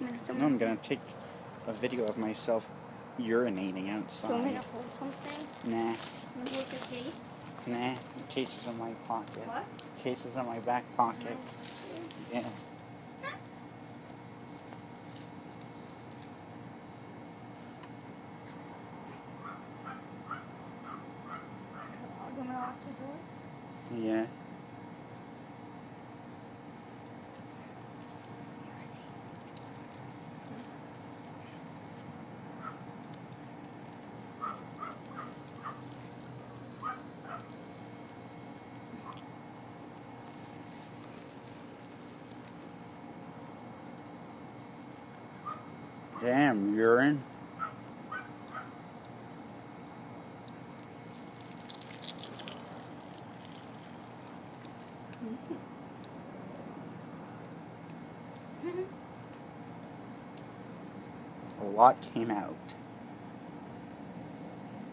No, I'm gonna take a video of myself urinating Do you want me outside. to hold something? Nah, Want to case? nah. Case is in my pocket. What? Case is in my back pocket. Oh. Yeah. Oh, you want me to lock the door? Yeah. Damn, urine. Mm-hmm. A lot came out.